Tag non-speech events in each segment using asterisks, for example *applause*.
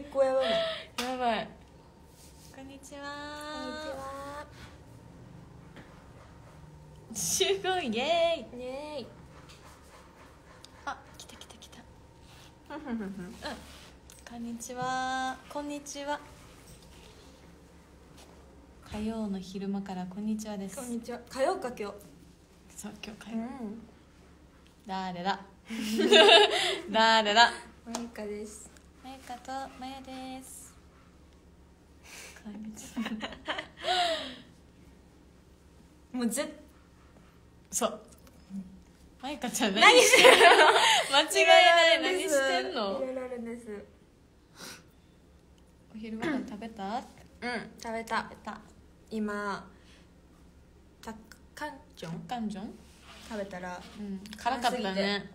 結構やばいねやばい。こんにちは。は。集合イエーイ。ねえあ来た来た来た。こんにちは。こんにちは。火曜の昼間からこんにちはです。こんにちは。火曜か今日。そう今日火曜、うん。誰だ？*laughs* 誰だ？マイカですまゆかとまやです。こんにちはもうぜそう。まゆかちゃん何してる間違いない。何してんの？入れられるんです。お昼ご飯食べた？うん食べた。食べた。今タッカンジョン？カンジョン？食べたらうん辛かったね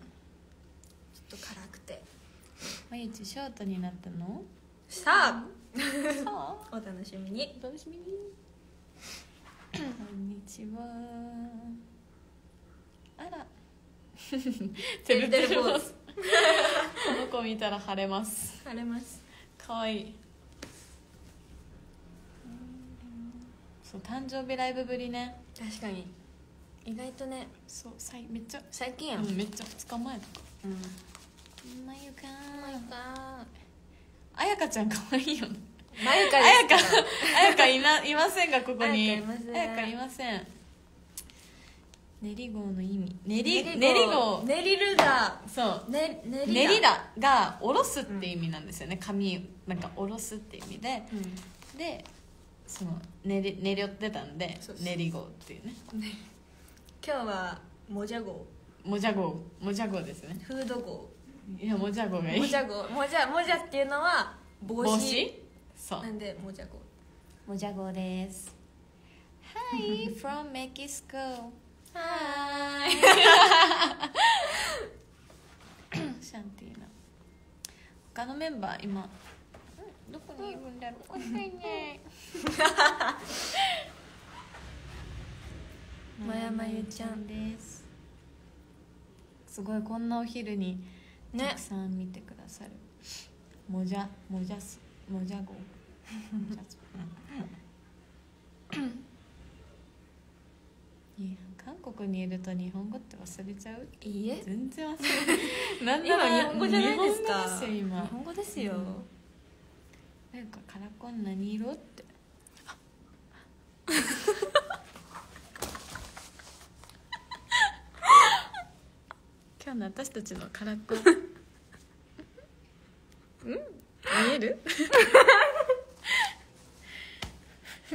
まゆちショートになったの？さあ。お楽しみに。お楽しみに。こんにちは。あら。てるてる坊主。この子見たら晴れます。晴れます。かわい。いそう誕生日ライブぶりね。確かに。意外とね。そうさいめっちゃ。最近やん。うんめっちゃ。2日前とか。うんまゆかああやかちゃんかわいいよね。まゆか？あやか。あやかいないませんがここに。あやかいません。練り号の意味。練り練練り号。練りるだ。そう。ね練りだ。がおろすって意味なんですよね。紙なんかおろすって意味で。うん。でその練り練り寄ってたんで練り号っていうね。今日はもじゃ号。もじゃ号。もじゃ号ですね。フード号いやもじゃ号がいい。もじゃ号もじゃもじゃっていうのは帽子。帽子？そう。なんでもじゃ号もじゃ号です。Hi from Mexico. はーいシャンティーナ。他のメンバー今うんどこにいるんだろう。わかん *laughs* ないまやまゆちゃんです。すごいこんなお昼にね。たくさん見てくださる、もじゃもじゃす。もじゃ号もじゃすいや韓国にいると日本語って忘れちゃう？いいえ。全然忘れなん *laughs* 今日本語じゃないですか。日本語ですよ今。日本語ですよ、なんかカラコン何色？って *laughs* 今日の私たちのカラコ。ン *laughs* うん？見える？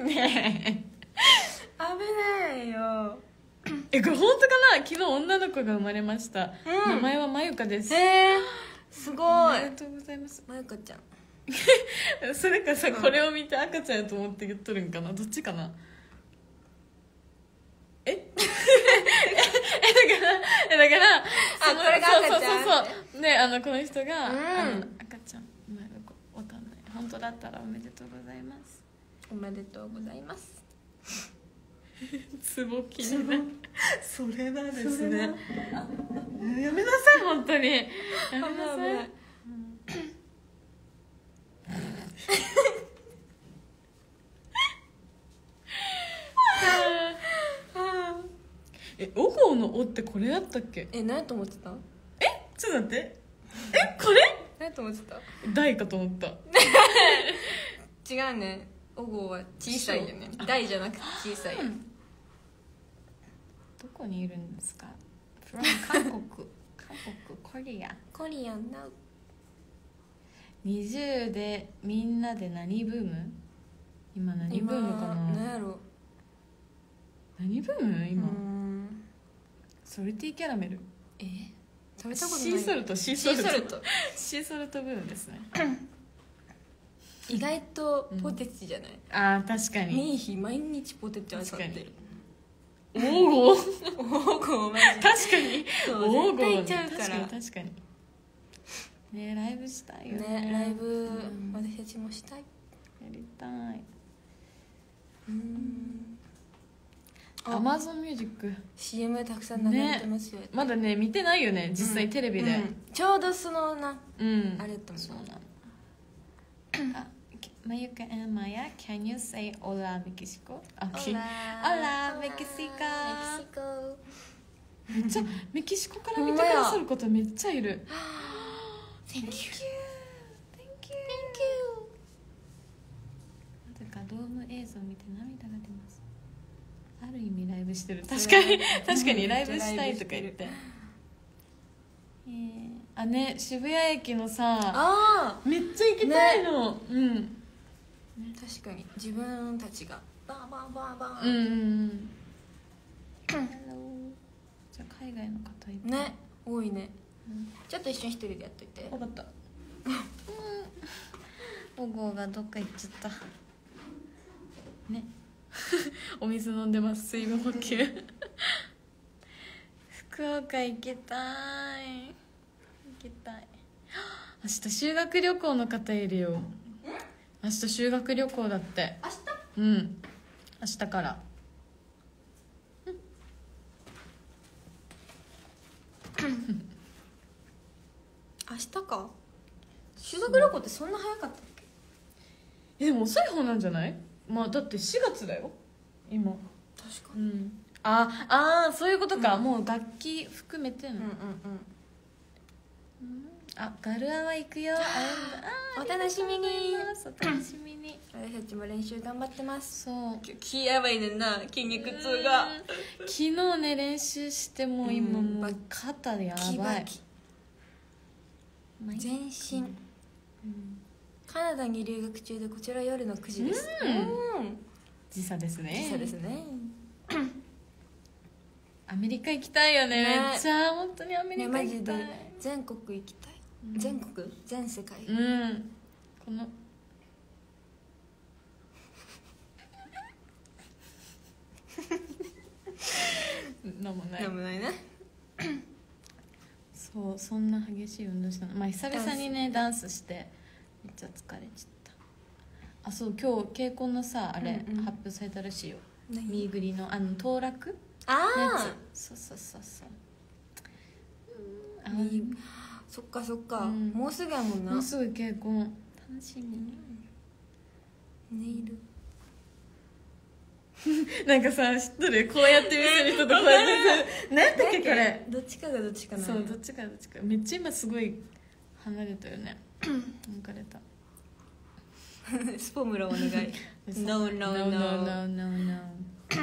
ね危ないよ。ええこれ本当かな？昨日女の子が生まれました、うん。名前はまゆかです。え。ー、すごい。ありがとうございます。まゆかちゃん。*laughs* それかさ、うんこれを見て赤ちゃんやと思って言っとるんかな？どっちかなええだからえだからあこれが赤ちゃん？そうそうそう。そうであのこの人が、うん。あの赤ちゃん。生まれる子わかんない。本当だったらおめでとうございます。おめでとうございます。ツボ気になるそれだでそれだやめなさい本当に。やめな危さないいえお号の「お」ってこれやったっけ？え何と思ってた？ちょっと待って。えこれ？何と思ってた？大かと思った。*laughs* 違うね。おごは小さいよね。大じゃなくて小さいよ。*laughs* どこにいるんですか？韓国。*laughs* 韓国コリア。コリアンナウ20でみんなで何ブーム？今何ブームかな？何やろ。何ブーム？今、ソルティキャラメル。え？食べたことない。シーソルトシーシソルト。ーソルト。シーソルトブームですね。意外とポテチじゃない、あー確かに。ミーヒ毎日ポテチ味わってる。おおおごマジ確かに。おー絶対ちゃうから。確かに確かに。ねライブしたいよね。ねライブうん。私たちもしたい。やりたい。うんアマゾンミュージック CM たくさん流れてますよ、まだね見てないよね実際テレビで。うん。ちょうどそのなうん、あれと思うそうなの。あまゆかえまや Can you say hola メキシコあ Hola めっちゃメキシコから見てくださる方めっちゃいる。*gasps* Thank you Thank you Thank you なぜかドーム映像を見て涙が出ますある意味ライブしてる。確かに確かにライブしたいとか言って。えー、あね渋谷駅のさあめっちゃ行きたいの、うん。あ確かに。自分たちがバンバンバンバン、うんうんうん。じゃあ海外の方いっぱいね多いね。うん。ちょっと一緒に一人でやっといて。分かった。*laughs* おごがどっか行っちゃった。ね *laughs* お水飲んでます。水分補給。*laughs* 福岡行きたい。行きたい。明日修学旅行の方いるよ。明日修学旅行だって。明日？うん。明日から。*coughs* 明日か？修学旅行ってそんな早かったっけ？えでも遅い方なんじゃない？まあだって4月だよ。今。確かうん。ああーそういうことか、もう楽器含めての、うんうんうん。あガルアは行くよ。あお楽しみに。お楽しみに。私たちも練習頑張ってます。そう。気やばいねんな。筋肉痛うん。が昨日ね練習してもう今うん。もう肩やばい。全身。うんカナダに留学中でこちら夜の9時です。うん。うん時差ですね。そうですね。*coughs* アメリカ行きたいよね。ね。めっちゃ本当にアメリカ行きたい、全国行きたい。うん。全国？全世界？うん。この。*laughs* なんもない。でもないねそうそんな激しい運動したのまあ久々にねダンスしてちゃ疲れちゃった。あそう今日稽古のさあれ、うんうん。発表されたらしいよ。何？ミーグリのあの当落？のやあつ。そうそうそうそう。あミーそっかそっか。うん。もうすぐやもんな。もうすぐ稽古。楽しみ。ネイルなんかさ知っとるこうやって見せる人とこうやってさ *laughs* 何だっけこれ？どっちかがどっちかなそうどっちかどっちか。めっちゃ今すごい離れたよね。*laughs* 抜かれたスポムラお願い。No, no, no. no, no, no, *coughs*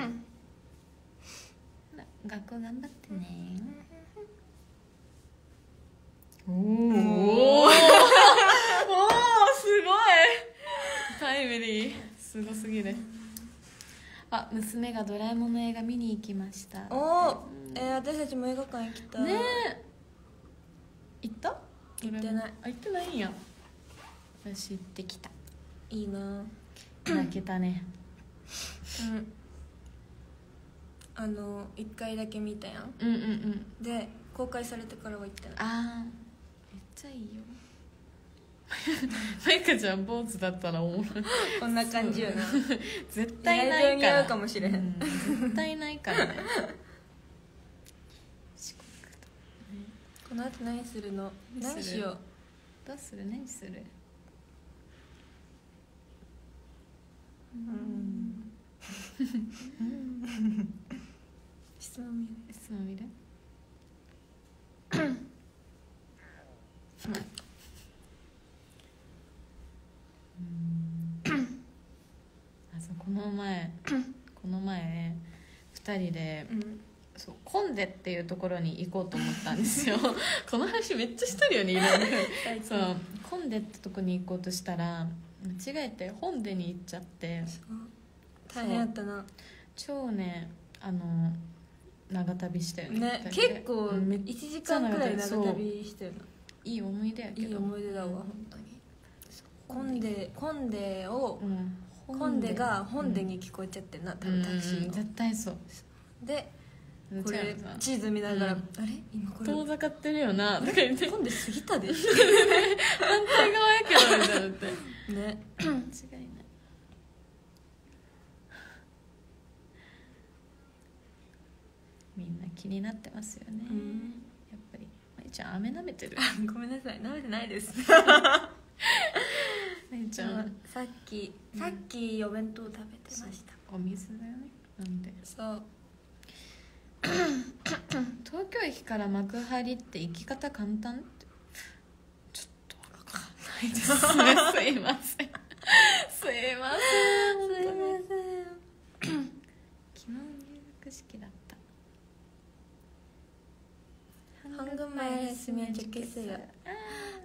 学校頑張ってね。おおおおすごい。タイムリー。すごすぎる。あ娘がドラえもんの映画見に行きました。おおえー私たちも映画館行きたい。ねえ。行った？行ってない。あ行ってないんや。私行ってきたいいな。*clears throat* 泣けたね。うん。あの1回だけ見たやん。うんうんうん。で公開されてからは行ってない。あー。めっちゃいいよ。*laughs* マイカちゃん坊主だったらおもろい。*laughs* こんな感じよな。*laughs* 絶対ない意外と似合からうかもしれへん。うん。絶対ないからね。四国とこの後何するの？何しよう？どうする？何するうん質問見る？質問見るあそうこの前この前2人でうん。そうコンデっていうところに行こうと思ったんですよ。*laughs* この話めっちゃしてるよねいろいろそうコンデってとこに行こうとしたら間違えて本でに行っちゃって大変やったな。超ねあの長旅したよね。ね結構うん。めっ1時間くらい長旅してるいい思い出やけど。いい思い出だわ本当に。コンデコンデをうん。コンデが本でに聞こえちゃってんな多分タクシーうん絶対そう。のでこれ地図見ながらうん。あれ？今これ遠ざかってるよなとか言って。コンデ過ぎたで *laughs* 反対側やけどみたいなって。*laughs* ね。間違いないみんな気になってますよね、うん。やっぱり。まいちゃん飴舐めてる。ごめんなさい。舐めてないです。*laughs* まいんちゃんさっきさっきお弁当食べてました。お水だよね。なんで。そう。*coughs* 東京駅から幕張って行き方簡単って。ちょっとわかんないです。ね *laughs* すいません。すいません。すいません。昨日入学式だ。った 한국말했으면 좋겠어요.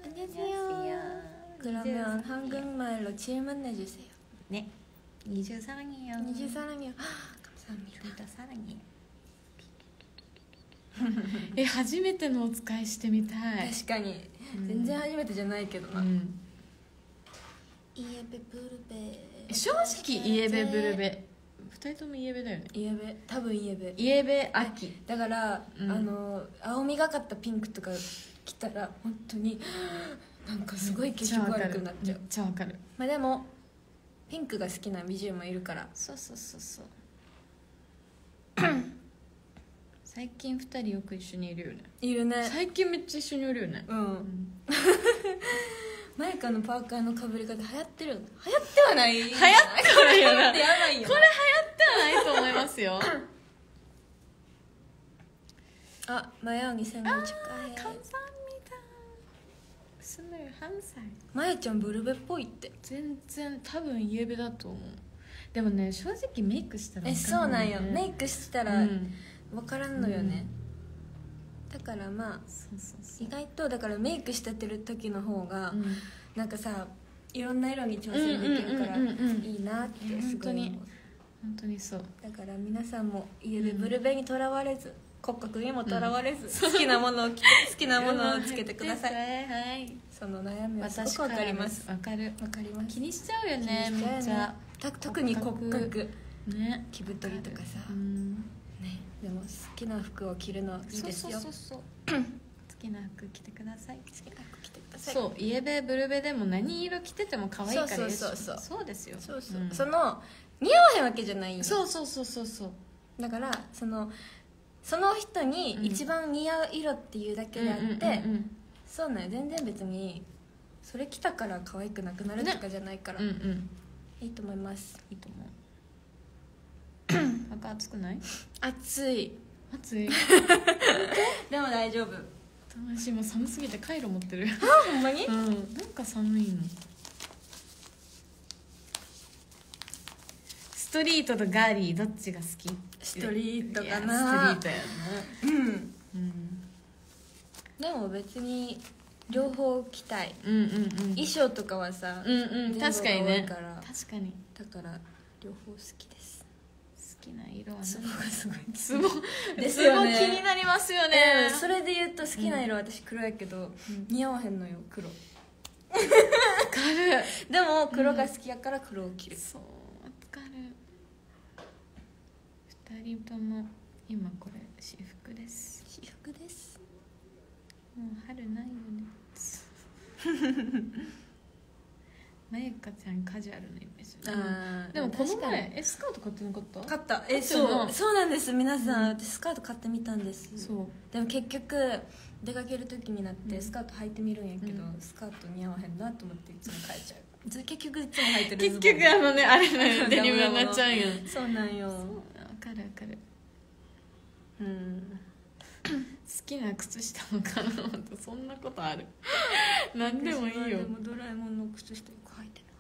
안녕하세요. 그러면 한국말로 질문해주세요. 네. 이주 사랑해요. 니지 사랑해요. 감사합니다. 둘다 사랑해요. え初めてのお使いしてみたい、確かに、うん全然初めてじゃないけどな、うん、イエベブルベえ正直イエベブルベ 二人ともイエベだよね。イエベ。多分イエベ。イエベ秋。だから、うん。あの青みがかったピンクとか着たら本当になんかすごい血色悪くなっちゃう。めっちゃわかる。まあでもピンクが好きな美女もいるから。そうそうそうそう。最近二人よく一緒にいるよね。いるね。最近めっちゃ一緒にいるよね。ううんん *laughs* マイカのパーカーのかぶり方流行ってる。流行ってはない。流行ってはやばいよ。これ流行ってはないと思いますよ。あ迷うに千本近い換算みたい。まやちゃんブルベっぽいって。全然多分イエベだと思う。でもね正直メイクしたら、ね、えそうなんよ。メイクしたら分からんのよね、うんだからまあ意外とだからメイクしててる時の方が、うん。なんかさいろんな色に挑戦できるからうんうんうんうんうん。いいなってすごい思う。本当に。そう。だから皆さんも家でブルベにとらわれず骨格にもとらわれず、好きなものを着て好きなものをつけてください。はいその悩みはすごくわ私かります。わかる。わかります。気にしちゃうよねめっちゃ。た特に骨骨格。格ね。着太りとかさ、うん。ね、でも好きな服を着るのいいですよ。そうそうそうそう。*clears throat* 好きな服着てください。好きな服着てください。そうイエベブルベでも何色着てても可愛いからそうそうそうそう。ですよ。そうそう、ん。その似合わへんわけじゃない。そうそうそうそうそう。だからそのその人に一番似合う色っていうだけであって、うんうんうんうんそうなんよ。全然別にそれ着たから可愛くなくなるとかじゃないから、うんうん。いいと思います。いいと思う *clears throat* 赤熱くない？暑い。暑い？*laughs* でも大丈夫。私今寒すぎてカイロ持ってる。あほんまに？うん。なんか寒いの。ストリートとガーリーどっちが好き？ストリートかな。ストリートやうん。なうん。でも別に両方着たい。うんうんうん。衣装とかはさ、うんうん確かにね。確かに。だから両方好きです。好きな色はツボがすごいツボですよね。気になりますよね。えーそれで言うと好きな色は私黒やけど、似合わへんのよ黒。わかる。でも黒が好きやから黒を着る、そうわかる。二人とも今これ私服です。私服です。もう春ないよね。*laughs* まゆかちゃんカジュアルなイでもこの確かに。前えスカート買ってなかった？買った。えそう。そう。なんです。皆さん、私スカート買ってみたんです。そう。でも結局出かける時になってうん。スカート履いてみるんやけど、うん。スカート似合わへんなと思っていつも変えちゃう。ず結局いつも履いてる結ズボン。局あのねあれねデ *laughs* ニムになっちゃうんやそうなんよ。わかるわかる。うん。好きな靴下のカラーとそんなことある。何でもいいよ。でもドラえもんの靴下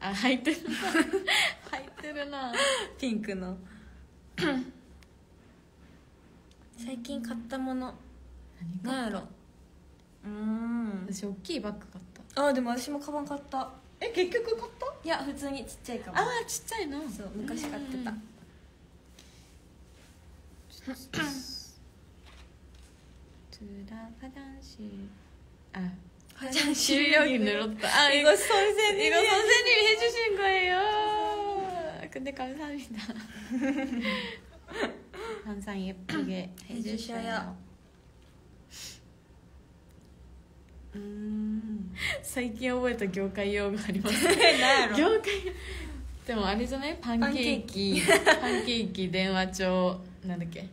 あ履いてる。な履いてるな。ピンクの。*clears throat* 最近買ったもの。何やろ。うーん。私大きいバッグ買った。あでも私もカバン買った。え結局買った？いや普通にちっちゃいカバンああちっちゃいの。そう昔買ってた。うん。*clears throat* トゥラあ화장실 실력이 늘었다. 아 이거 이거 선생님이 이거 선생님이 해주신 거예요. 근데 감사합니다. 항상 예쁘게 해주셔요. 해주셔요. 음 最近覚えた業界用語あります。 나야로 *laughs* 業界でもあれじゃないパンケーキパンケーキ電話帳なんだっけ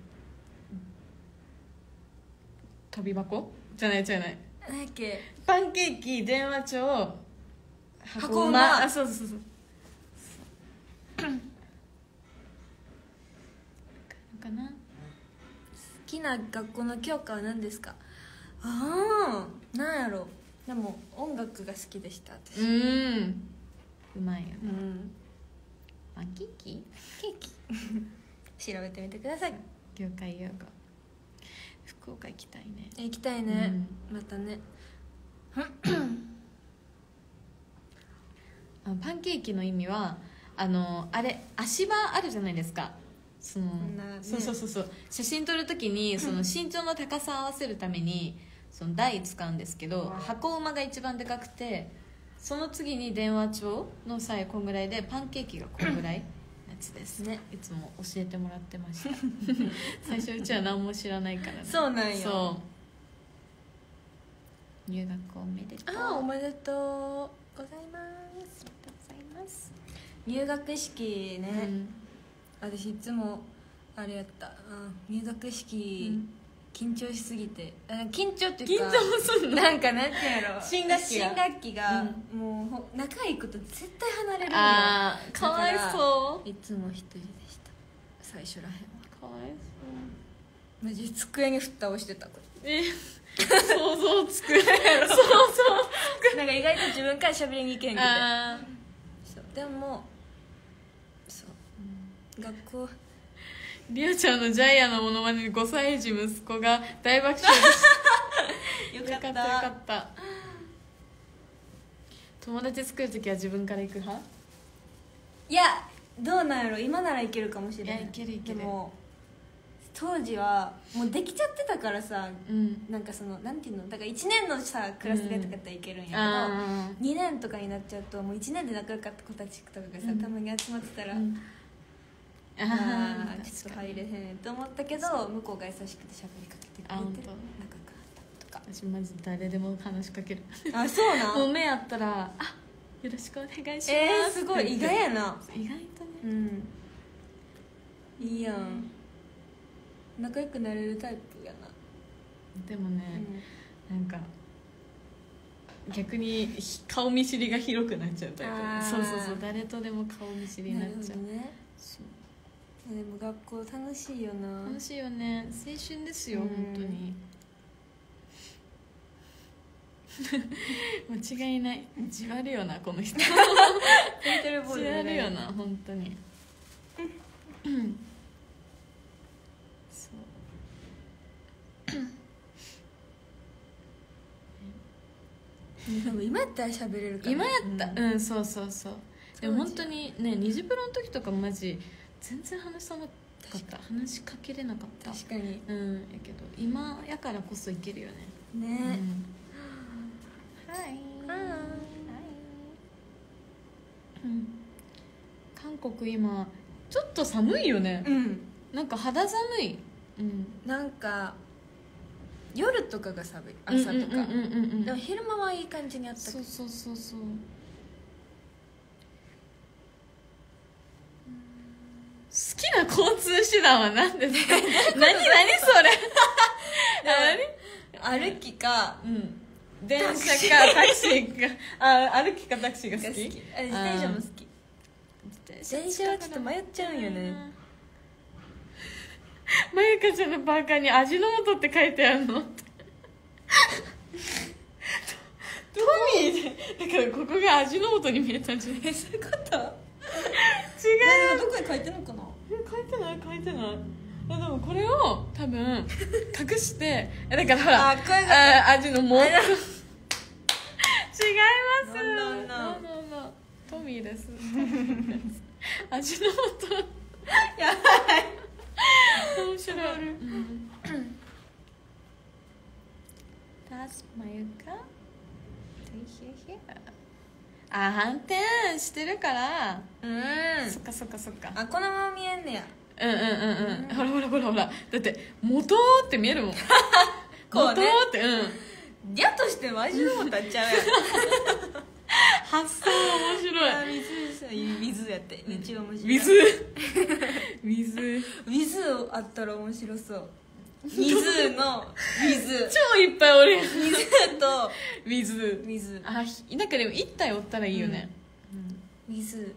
飛び箱じゃないじゃない 何やっけ？パンケーキ電話帳箱馬。あそうそうそうかな？好きな学校の教科は何ですか？ああなんやろ。うでも音楽が好きでした私。うん。うまいよねうん。パンケーキ？ケーキ。*laughs* 調べてみてください。業界用語。福岡行きたいね。行きたいね、またね。*coughs* あパンケーキの意味はあのあれ足場あるじゃないですか。そのね。そうそうそうそう。写真撮るときに *coughs* その身長の高さを合わせるためにその台使うんですけど箱馬が一番でかくてその次に電話帳の際こんぐらいでパンケーキがこんぐらいつですね。いつも教えてもらってました。*laughs* 最初うちは何も知らないからね。そうなんよ。そう。入学おめでとう。ああおめでとうございます。ありがとうございます、入学式ね、うん。私いつもあれやった、うん、入学式、緊張しすぎて。あ緊張っていうか緊張すんの？なんかなんていうんやろ新学期が？新学期が、もうほ仲いい子と絶対離れるああかわいそう。いつも一人でした。最初らへんは。かわいそう。マジ机にふった押してたこえ想像つく。想像れなんか意外と自分から喋りに行けんけどでもそう。学校リオちゃんのジャイアンのモノマネで5歳児息子が大爆笑で *laughs* よした。よかったよかった。友達作る時は自分から行く派？いやどうなんやろ。今ならいけるかもしれない。いやいけるいける。でも当時はもうできちゃってたからさうん。なんかそのなんていうの？だから1年のさクラスでとかやったらいけるんやあけど、2年とかになっちゃうともう1年で仲良かった子たちとかがさ、うん。たまに集まってたら、あうんああーちょっと入れへんと思ったけど向こうが優しくて喋りかけてくれてあ本仲良くな当ったとか。私マジ誰でも話しかける。あそうな *laughs* もうん目あったら「あよろしくお願いします」えー、すごい意外やな。意外とね。うん。いいやん。仲良くなれるタイプやな、でもね、うん。なんか逆にひ顔見知りが広くなっちゃうタイプ。そうそうそう誰とでも顔見知りになっちゃう、ね。そうでも学校楽しいよな。楽しいよね。青春ですよ、うん。本当に。*laughs* 間違いない。じわるよなこの人。じわるよな本当に。でも今やったら喋れるから。今やった。うん。うん、そうそうそう。でも本当にねニジプロの時とかマジ全然話さなかった。話しかけれなかった。確かに。うんやけど。今やからこそいけるよね。うん。ね、はい。はうん。韓国今ちょっと寒いよね。うん。なんか肌寒い。うん。なんか夜とかが寒い。朝とか、うんうんうんうんうん。でも昼間はいい感じにあった。そうそうそうそう好きな交通手段は何ですか？*laughs* 何何それ？*laughs* 歩きか何うん。電車かタクシー。か。あ歩きかタクシーがが好好き。自転車も好き。電車はちょっと迷っちゃうんよね。*laughs* まゆかちゃんのパーカーに味の素って書いてあるの？トミーでだからここが味の素に見えたんじゃない？えそういうこと？違う。どこに書いてんのかな？え書いてない書いてない。えでもこれを多分 *laughs* 隠してえだからほらあこれがあ味の素違います。なんなんなん No, no, no トミーです。*laughs* 味の素や面白い、うん、Das まゆかあ反転してるから、うん。そっかそっかそっか。あこのまま見えんねや。うんうんうんうん。ほらほらほらほら。だって元って見えるもん。*laughs* こうね。元ってうん。やとしても味の素あっちゃうやん。*laughs* 発想面白い。あ水さ水やって。めっちゃ面白い。水。*laughs* 水。水あったら面白そう水の水。超いっぱいおる水と水。水。あなんかでも一体おったらいいよね、うん。うん、水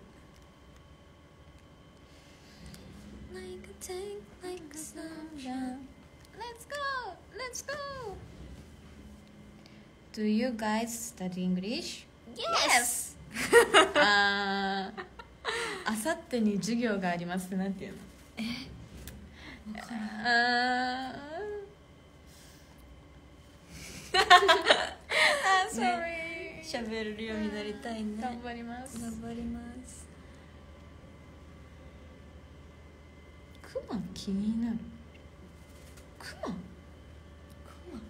Do you guys study English? Yes! *laughs* あさってに授業がありますなんていうの？え？*laughs* ああ sorry 喋れるようになりたいね頑張ります頑張りますクマ気になるクマクマ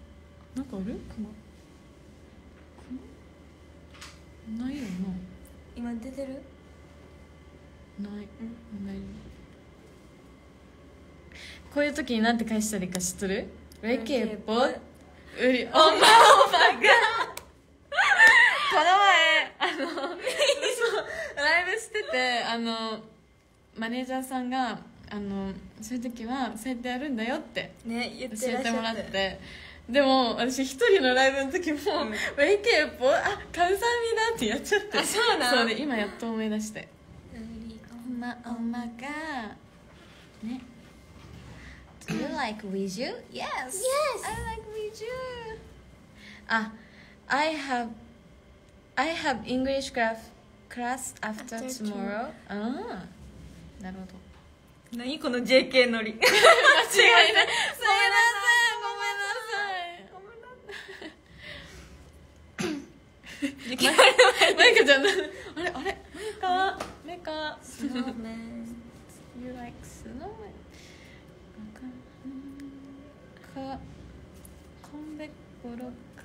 なんかあるクマクマないよな今出てるないないないこういう時になんて返したらいいか知っとる？ウェケポうりおまおまが。この前あのライブしててあのマネージャーさんがあのそういう時はそうやってやるんだよってね言って教えらっして。ゃもらっって。でも私一人のライブの時も「うん。ウェイケーポあカウサミだ」ってやっちゃって。あそうなん？そうで今やっと思い出して。うおまおまがね Do you like with you? Yes! Yes! I like with you! あ I have I have English class class after, After tomorrow ああなるほど何この JK ノリ間違いないごめんなさいごめんなさいマイカちゃんだあれあれメカメカ Snowman You like snowman かコンベコロカ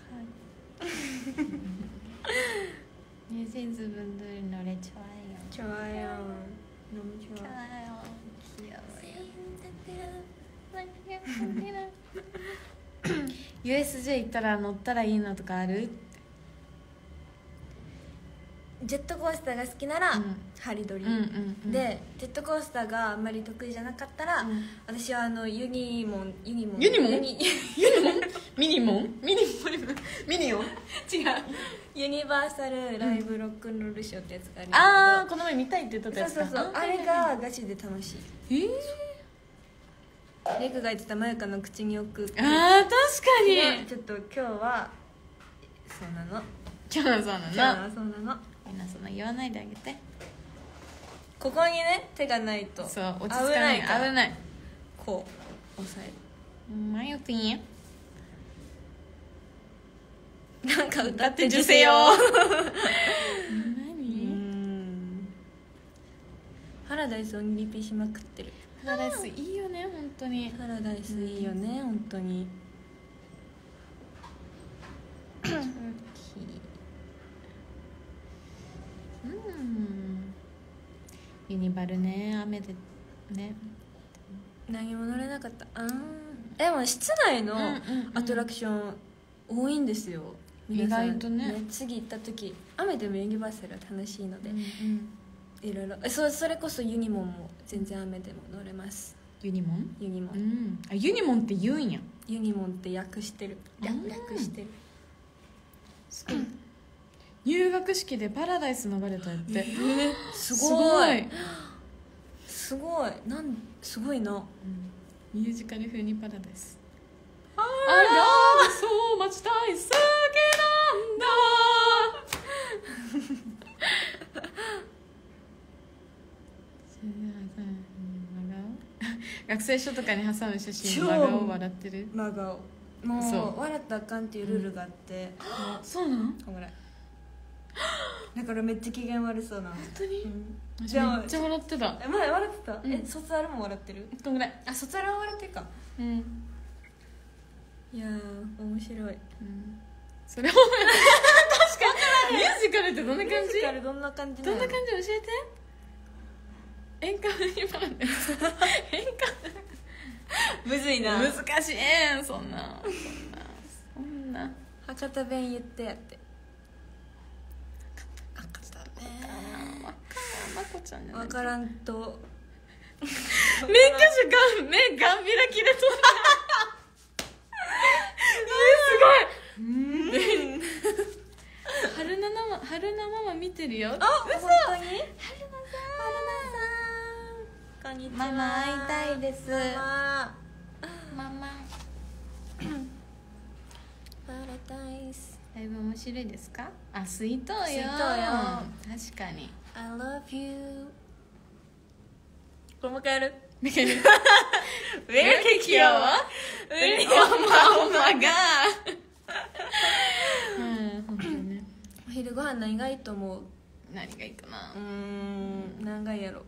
뉴진스분들 노래 좋아요 좋아요 너무 좋아 좋아요 귀여워요 USJ 行ったら乗ったらいいのとかある ジェットコースターが好きなら、うん。ハリドリ、でジェットコースターがあんまり得意じゃなかったら、うん。私はあのユニモンユニモン。ユニモン？ユニユニモン？ミニモン？ミニモン？ミニオン？*laughs* 違う。ユニバーサルライブロックンロールショーってやつがあるああこの前見たいって言ったけどやつか。そうそうそう。あれがガチで楽しい。えー、レクが言ってたマユカの口に置く。あー確かに。ちょっと今日はそうなの。今日のそうな今日はのそうなのなそんな言わないであげて。ここにね手がないと。そう落ち着かない危ない危ない。こう押さえマヨピンるなんか歌だっってて受精よ *laughs* う何ん。パラダイスをリピしまくってる。パラダイスいいよね本当に。パラダイスいいよね、本当にうん。ユニバルね雨でね。何も乗れなかった。あー。でも室内のうんうんうん。アトラクション多いんですよ、意外とね。次行った時雨でもユニバーサルは楽しいので、うんいろいろ。えそそれこそユニモンも全然雨でも乗れます。ユニモン？ユニモン、うん。あユニモンって言うんや。ユニモンって訳してる。略してる入学式でパラダイス流れたやって。すすごい。いすごい。なんすごいな。ミュージカル風にパラダイス。ああらそう待ちたい。好きなんだ。*laughs* 学生書とかに挟む写真超真顔笑ってる真顔。もそう。う笑ったらあかんっていうルールがあって、そう。なんこんぐらい *laughs* だからめっちゃ機嫌悪そうなの、本当に？うん。私でもめっちゃ笑ってた。えまだ笑ってた、うん。え卒アルも笑ってる？こんぐらい。あ卒アルは笑ってるか。うん、いやー面白い。うん、それも *laughs* 確かに。ミュージカルってどんな感ミューじジカルどんな感じどんな感じ教えて。演歌風に *laughs* 演むずいな。歌難しいそんな。そんな。そんな。博多弁言ってやってまこちゃんわからんと。免許証が目がんビラ切とった。えー、すごい。春菜ママ春菜ママ見てるよ。あ嘘。本当に？春菜さん。春菜さん。こんにちは。ママ会いたいです。ママ。ママ。パラダイスだいぶ面白いですか？あ水筒よ。水筒よ。確かに。I love you. これもう一回やる？*laughs* おまおまが。うん *laughs* 本当にね。お昼ご飯何がいいと思う？何がいいかな？うーん何がいいやろ？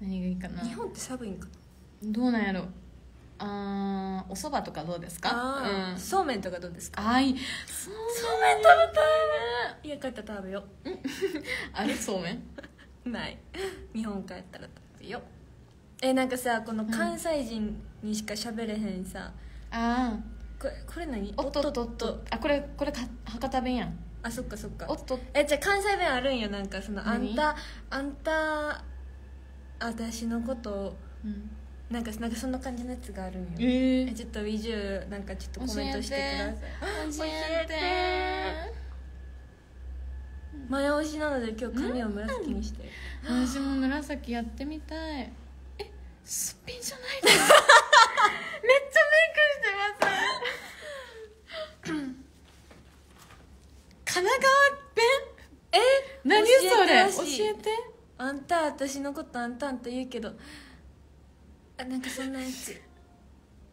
何がいいかな？日本って寒いんかな？どうなんやろ？あーお蕎麦とかどうですか？うん。そうめんとかどうですか？あい。そうめん食べたい家帰ったら食べよ *laughs* あれ？そうめん？う *laughs* ない。日本帰ったら食べよう。えなんかさこの関西人にしか喋れへんさ、あこれこれ何？あおっとっと。っとあこれこれか博多弁やん。あそっかそっか。おっと。えじゃあ関西弁あるんよ。なんかそのあん何？たあんた私のことをうんなんかなんかそんな感じのやつがあるんよ。ええちょっとウィジュなんかちょっとコメントしてください。教えて。前押しなので今日髪を紫にして。る私も紫やってみたい。えすっぴんじゃないです *laughs* めっちゃメイクしてます。神奈川弁？え何それ？教えてあんた私のことあんたあんた言うけどあなんかそんなやつ。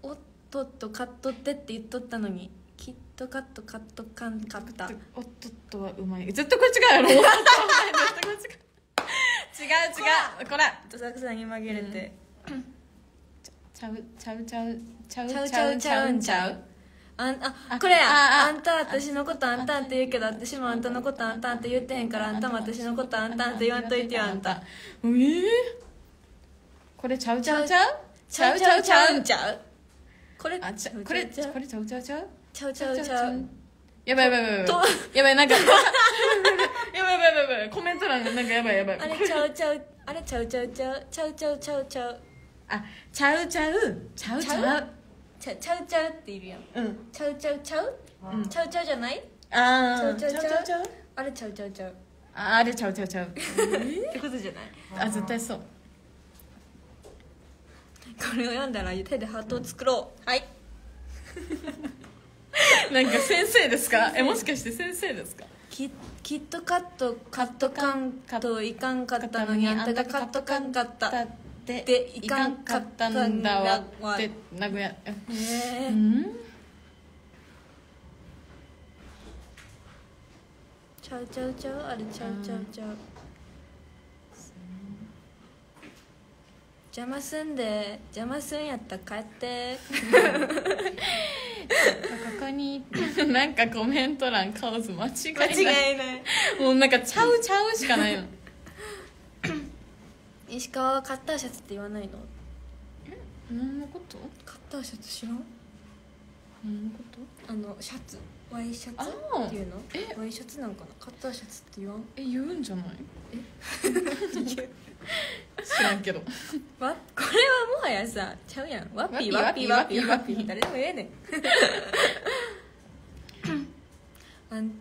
おっとっと買っとってって言っとったのに。きっとカットカットかんかった。おっとっとはうまい。絶対これ違うやろ絶対これ違う違う。違うこれどさくさに紛れて、ちゃうちゃうちゃうちゃうちゃうちゃうちゃうんちゃう。あんあこれや。あんた私のことあんたんって言うけど私もあんたのことあんたんって言ってへんからあんたも私のことあんたんって言わんといてよあんた。えー、これちゃうちゃうちゃう？ちゃうちゃうちゃうんちゃう？これあちゃこれこれちゃうちゃうちゃう？ちゃうちゃうちゃう？やばいやばいやばいやばい。なんか *laughs* やばいやばいやばい。コメント欄がなんかやばいやばい。あれちゃうちゃうあれちゃうちゃうちゃう？ちゃうちゃうちゃうちゃう？あちゃうちゃうちゃうちゃう？ちゃちゃうちゃうっているやん。うん。ちゃうちゃうちゃう、うん。ちゃうちゃうじゃない？あーちゃうちゃうちゃう？ちゃうあれちゃうちゃうちゃう？ああれちゃうちゃうちゃう。ってことじゃない？あ絶対そうこれを読んだら手でハートを作ろう。はい。*laughs* なんか先生ですか？えもしかして先生ですか？きキットカットカットカンといかんかったのにあんたがカットカンかった。へででいかんかったんだわわって名古屋。えうん？ちゃうちゃうちゃう？あれちゃうちゃうちゃう邪魔すんで邪魔すんやったら帰って。ここになんかコメント欄カオス間違い間ない。違いない。もうなんかちゃうちゃうしかないの。石川はカッターシャツって言わないの？何のこと？カッターシャツ知らん？何のこと？あのシャツ。ワイシャあツーっていうの？え？ワイシャツなんかな？カッターシャツって言わん？え言うんじゃない？*laughs* 知らんけど。*laughs* わこれはもはやさちゃうやん。ワッピーワワッッピーワッピーワッピー。誰でもええねん。*laughs* あん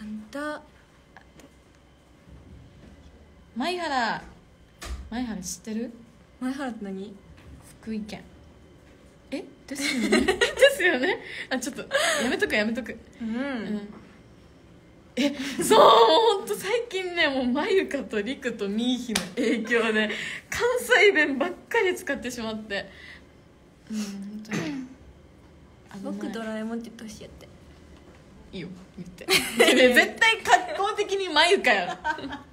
あんた。前原。前原知ってる？前原って何？福井県。え？ですよね。*laughs* ですよね。あちょっとやめとくやめとく。うん、うんえそう本当最近ねもうまゆかとりくとみーひの影響で関西弁ばっかり使ってしまって。うん本当に。僕ドラえもんって言ってほしいやって。いいよ言って。ね絶対格好的にまゆかやろ *laughs* ドラえもんは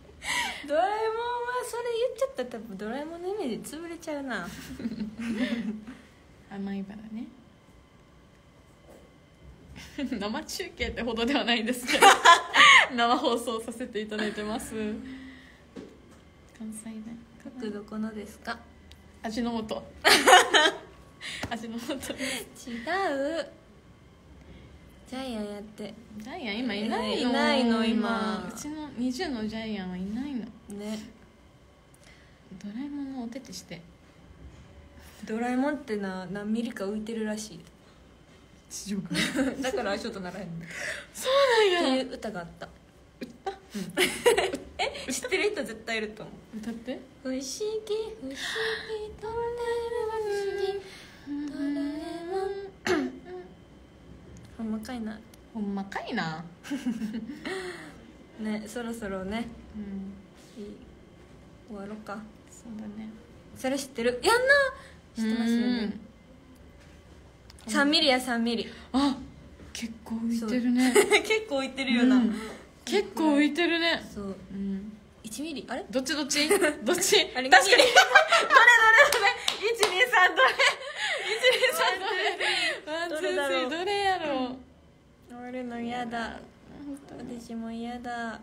それ言っちゃったら多分ドラえもんのイメージ潰れちゃうな。*laughs* 甘いバラね。*laughs* 生中継ってほどではないんですけど *laughs* 生放送させていただいてます。関西弁僕どこのですか？味の素。*laughs* 味の素違う。ジャイアンやって。ジャイアン今いないのいないの今。うちの20のジャイアンはいないの。ね。ドラえもんのお手手して。ドラえもんってな何ミリか浮いてるらしい。地上 *laughs* だからちょっとならへんっそうなんや。ていう歌があった *laughs* え知ってる人絶対いると思う。歌って。不思議不思議とれる不思議ドラえも。んほんまかいな。ほんまかいな。*laughs* ねそろそろね。うん。いい。終わろうか。そうだね。それ知ってる？やんな。知ってますよね。3ミリや3ミリ。あ結構浮いてるね。*laughs* 結構浮いてるよな、うん結構浮いてるね。そう。うん。1ミリ？あれ？どっちどっち？*laughs* どっち？確かに。*laughs* どれどれ？どれ？123どれ？123どれ one two three どれやろう？終わるの嫌だ。私も嫌だ。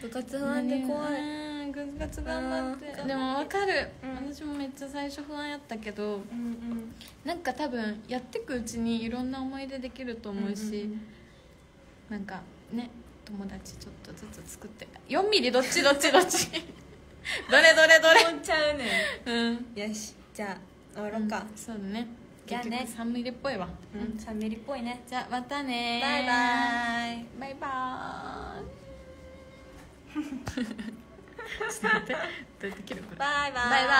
部活不安で怖い。うん部活頑張って。うん。でも分かる、うん。私もめっちゃ最初不安やったけどうんうん。なんか多分やってくうちにいろんな思い出できると思うし、んん。なんかね友達ちょっとずつ作って4ミリどっちどっちどっち。*laughs* どれどれどれ。思っちゃうねうん。んよしじゃあ終わろうか。そうだね。じゃあね。結局3ミリっぽいわ、うん3ミリっぽいね。じゃあまたね。バイバイ。バイバーイ。*laughs* ちょっと待って。どうやって切るこれ。バイバイ。バイバイ